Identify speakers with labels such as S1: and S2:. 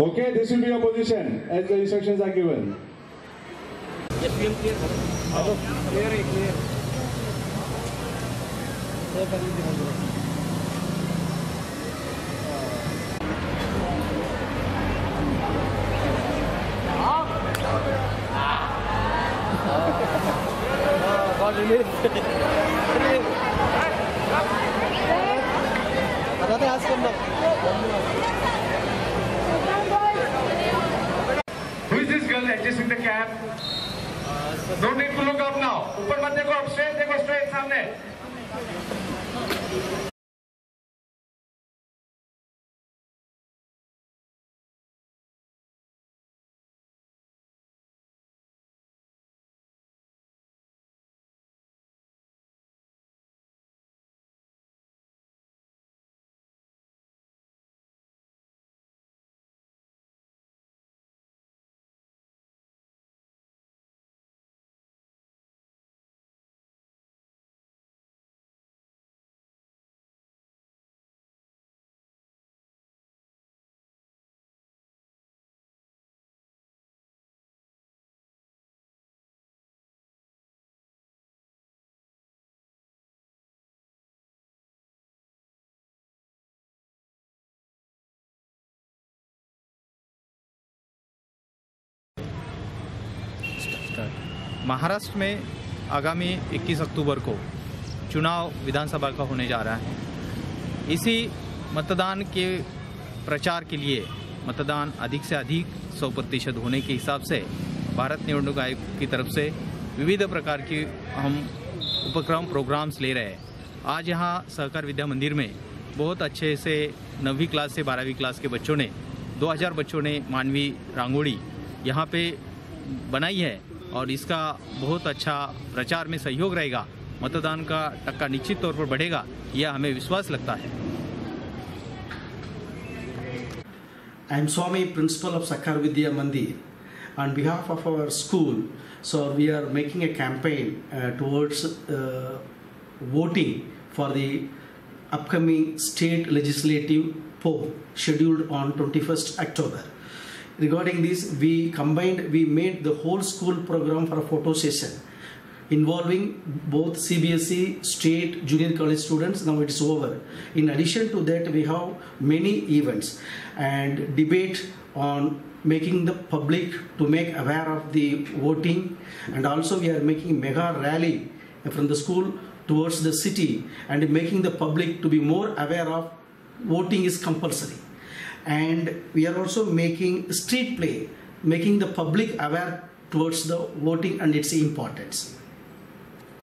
S1: Okay, this will be your position as the instructions are given.
S2: Who adjust in the cab दो neat को look out now ऊपर मत देखो, आप straight देखो स्ट्रेट सामने।
S3: महाराष्ट्र में आगामी 21 अक्टूबर को चुनाव विधानसभा का होने जा रहा है। इसी मतदान के प्रचार के लिए मतदान अधिक से अधिक 100 प्रतिशत होने के हिसाब से भारत निवडणूक आयोग की तरफ़ से विविध प्रकार की हम उपक्रम प्रोग्राम्स ले रहे हैं। आज यहाँ सहकार विद्या मंदिर में बहुत अच्छे से नवीं क्लास से बारहवीं क्लास के बच्चों ने 2000 बच्चों ने मानवी रांगोली यहाँ पे बनाई है। और इसका बहुत अच्छा प्रचार में सहयोग रहेगा। मतदान का टक्का निश्चित तौर पर बढ़ेगा, यह हमें विश्वास लगता है।
S4: I am Swami principal of Sakhar Vidya Mandir on behalf of our school so we are making a campaign towards voting for the upcoming state legislative poll scheduled on twenty first October Regarding this, we combined, we made the whole school program for a photo session involving both CBSE, state, junior college students. Now it is over. In addition to that, we have many events and debate on making the public to make aware of the voting and also we are making mega rally from the school towards the city and making the public to be more aware of voting is compulsory and we are also making street play making the public aware towards the voting and its importance